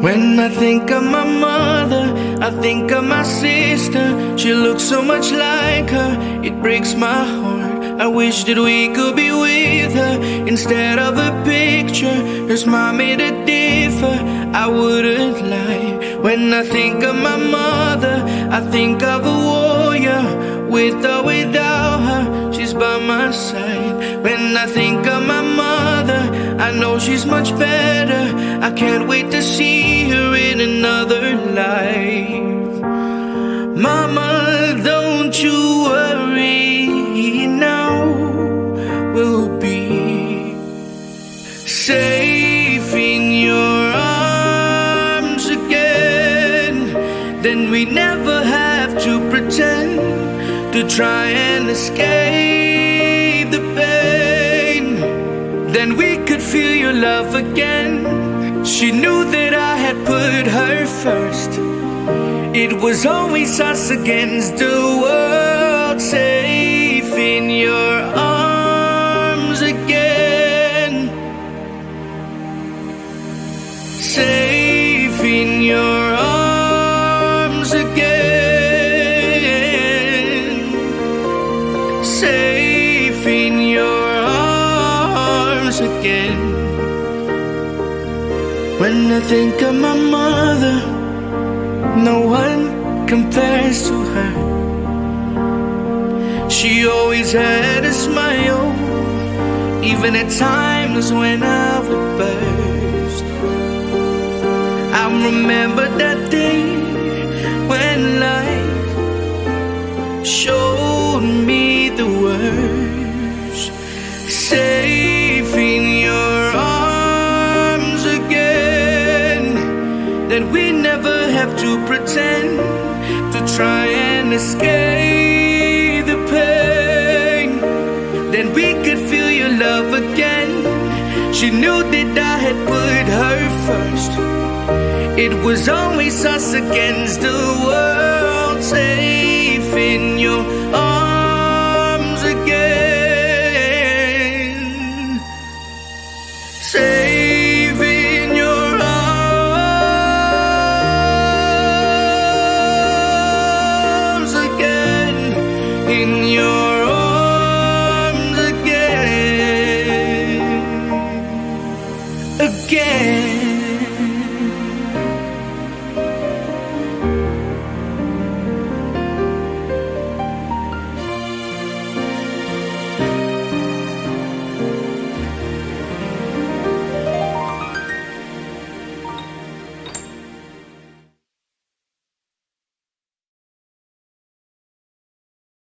When I think of my mother, I think of my sister. She looks so much like her, it breaks my heart. I wish that we could be with her instead of a picture. Her smile made a differ. I wouldn't lie. When I think of my mother, I think of a warrior. With or without her, she's by my side. When I think of my mother, I know she's much better. I can't wait to see another life. Mama, don't you worry now. We'll be safe in your arms again. Then we never have to pretend to try and escape the pain. Then we could feel your love again. She knew that I had put her first. It was always us against the world, safe in your arms again. Safe in your arms again. Safe in your arms again. When I think of my mother, no one compares to her. She always had a smile, even at times when I would burst. I remember that day That we never have to pretend to try and escape the pain. Then we could feel your love again. She knew that I had put her first. It was always us against the world, in your arms again, again.